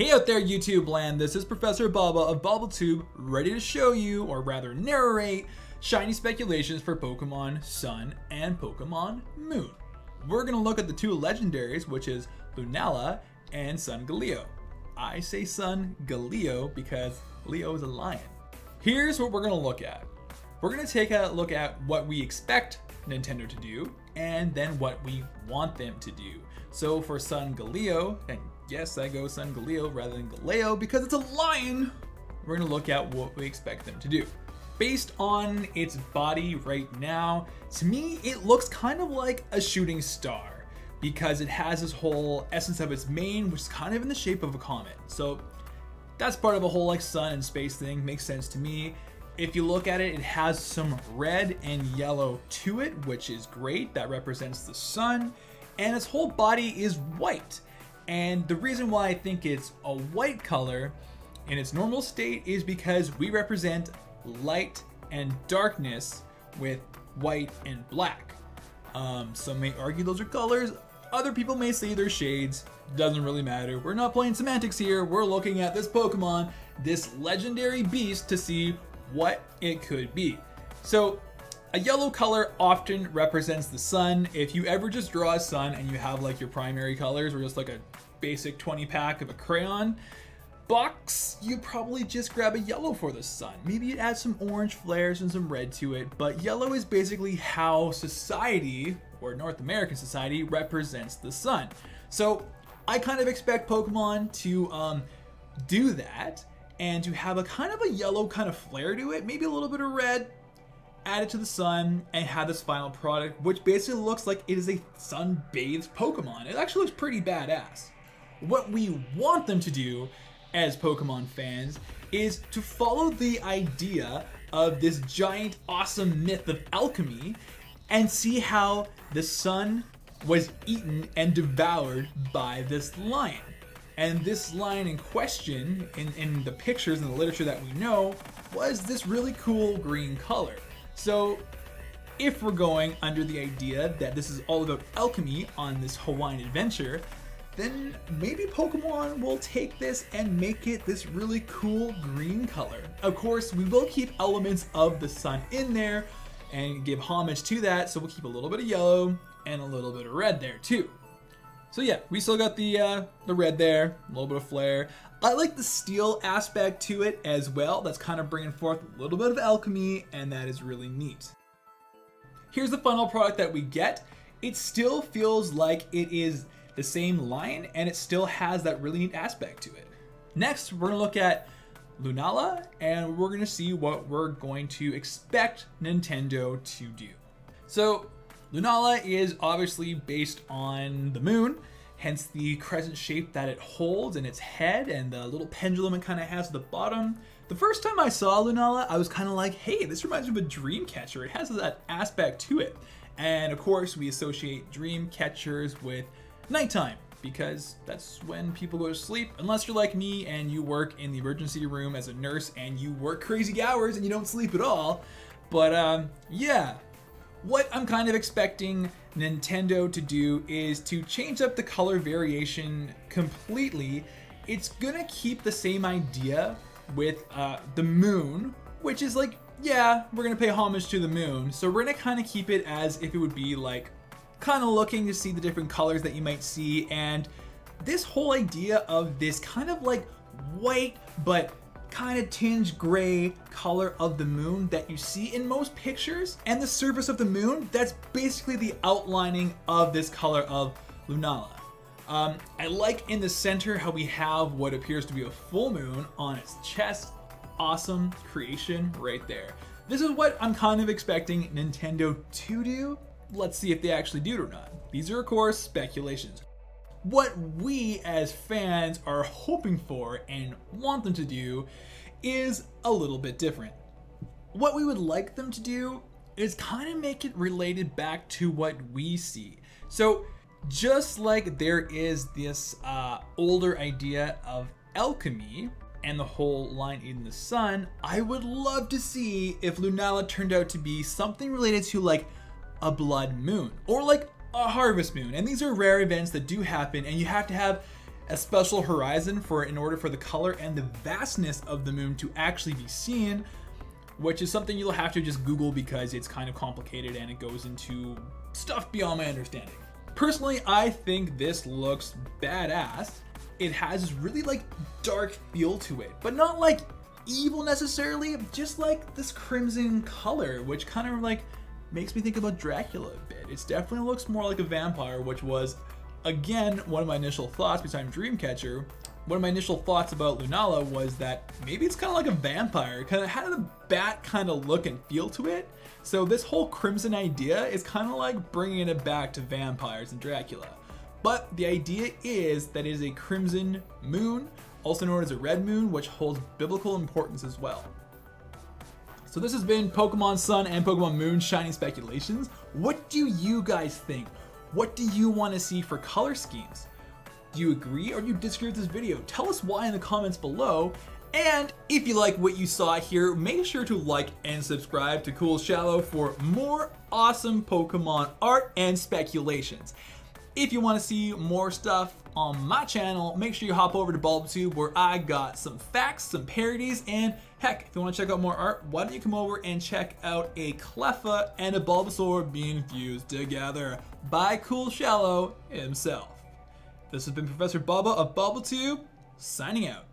Hey out there YouTube land, this is Professor Baba of BulbaTube, ready to show you, or rather narrate, shiny speculations for Pokemon Sun and Pokemon Moon. We're to look at the two legendaries, which is Lunala and Solgaleo. I say Sun Galio because Leo is a lion. Here's what we're to look at. We're to take a look at what we expect Nintendo to do, and then what we want them to do. So for Solgaleo, and yes, I go Solgaleo rather than Galeo because it's a lion, we're gonna look at what we expect them to do. Based on its body right now, to me, it looks kind of like a shooting star because it has this whole essence of its mane, which is kind of in the shape of a comet. So that's part of a whole like sun and space thing, makes sense to me. If you look at it, it has some red and yellow to it, which is great. That represents the sun and its whole body is white. And the reason why I think it's a white color in its normal state is because we represent light and darkness with white and black. Um, some may argue those are colors, other people may say they're shades, doesn't really matter. We're not playing semantics here, we're looking at this Pokemon, this legendary beast to see what it could be. So a yellow color often represents the sun. If you ever just draw a sun and you have like your primary colors or just like a basic 20 pack of a crayon box, you'd probably just grab a yellow for the sun. Maybe you'd add some orange flares and some red to it, but yellow is basically how society, or North American society, represents the sun. So I kind of expect Pokemon to um, do that and to have a kind of a yellow kind of flare to it, maybe a little bit of red, add it to the sun, and have this final product, which basically looks like it is a sun-bathed Pokemon. It actually looks pretty badass. What we want them to do as Pokemon fans is to follow the idea of this giant awesome myth of alchemy and see how the sun was eaten and devoured by this lion. And this line in question, in, in the pictures and the literature that we know, was this really cool green color. So if we're going under the idea that this is all about alchemy on this Hawaiian adventure, then maybe Pokemon will take this and make it this really cool green color. Of course, we will keep elements of the sun in there and give homage to that, so we'll keep a little bit of yellow and a little bit of red there too. So yeah, we still got the uh, the red there, a little bit of flare. I like the steel aspect to it as well. That's kind of bringing forth a little bit of alchemy, and that is really neat. Here's the final product that we get. It still feels like it is the same line, and it still has that really neat aspect to it. Next, we're gonna look at Lunala, and we're gonna see what we're going to expect Nintendo to do. So, Lunala is obviously based on the moon, hence the crescent shape that it holds in its head and the little pendulum it kind of has at the bottom. The first time I saw Lunala, I was kind of like, hey, this reminds me of a dream catcher. It has that aspect to it. And of course, we associate dream catchers with nighttime because that's when people go to sleep. Unless you're like me and you work in the emergency room as a nurse and you work crazy hours and you don't sleep at all. But um, yeah, what I'm kind of expecting Nintendo to do is to change up the color variation completely. It's gonna keep the same idea with uh, the moon, which is like, yeah, we're gonna pay homage to the moon. So we're gonna kind of keep it as if it would be like, kind of looking to see the different colors that you might see. And this whole idea of this kind of like white, but kind of tinged gray color of the moon that you see in most pictures and the surface of the moon that's basically the outlining of this color of Lunala. Um, I like in the center how we have what appears to be a full moon on its chest. Awesome creation right there. This is what I'm kind of expecting Nintendo to do. Let's see if they actually do it or not. These are of course speculations. What we as fans are hoping for and want them to do is a little bit different. What we would like them to do is kind of make it related back to what we see. So just like there is this uh, older idea of alchemy and the whole line in the sun, I would love to see if Lunala turned out to be something related to like a blood moon or like a harvest moon. And these are rare events that do happen and you have to have a special horizon for in order for the color and the vastness of the moon to actually be seen, which is something you'll have to just Google because it's kind of complicated and it goes into stuff beyond my understanding. Personally, I think this looks badass. It has this really like dark feel to it, but not like evil necessarily, just like this crimson color, which kind of like makes me think about Dracula a bit. It definitely looks more like a vampire, which was, again, one of my initial thoughts besides Dreamcatcher. One of my initial thoughts about Lunala was that maybe it's kind of like a vampire, kind of had a bat kind of look and feel to it. So this whole crimson idea is kind of like bringing it back to vampires and Dracula. But the idea is that it is a crimson moon, also known as a red moon, which holds biblical importance as well. So this has been Pokemon Sun and Pokemon Moon Shiny Speculations. What do you guys think? What do you want to see for color schemes? Do you agree or do you disagree with this video? Tell us why in the comments below. And if you like what you saw here, make sure to like and subscribe to Cool Shallow for more awesome Pokemon art and speculations. If you want to see more stuff on my channel, make sure you hop over to BulbaTube where I got some facts, some parodies, and heck, if you want to check out more art, why don't you come over and check out a Cleffa and a Bulbasaur being fused together by Cool Shallow himself. This has been Professor Bubba of BulbaTube, signing out.